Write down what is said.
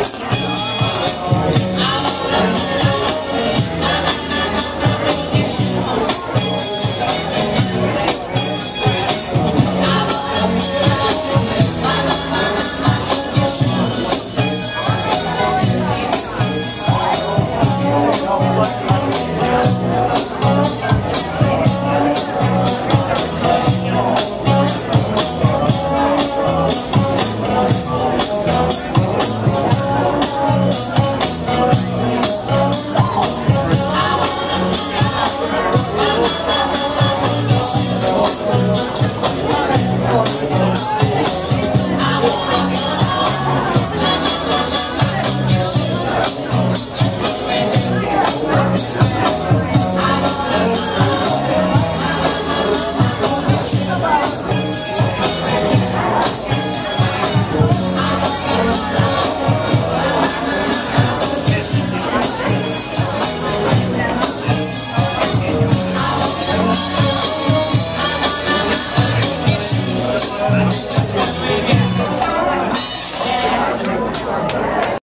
Just i'm gonna Don't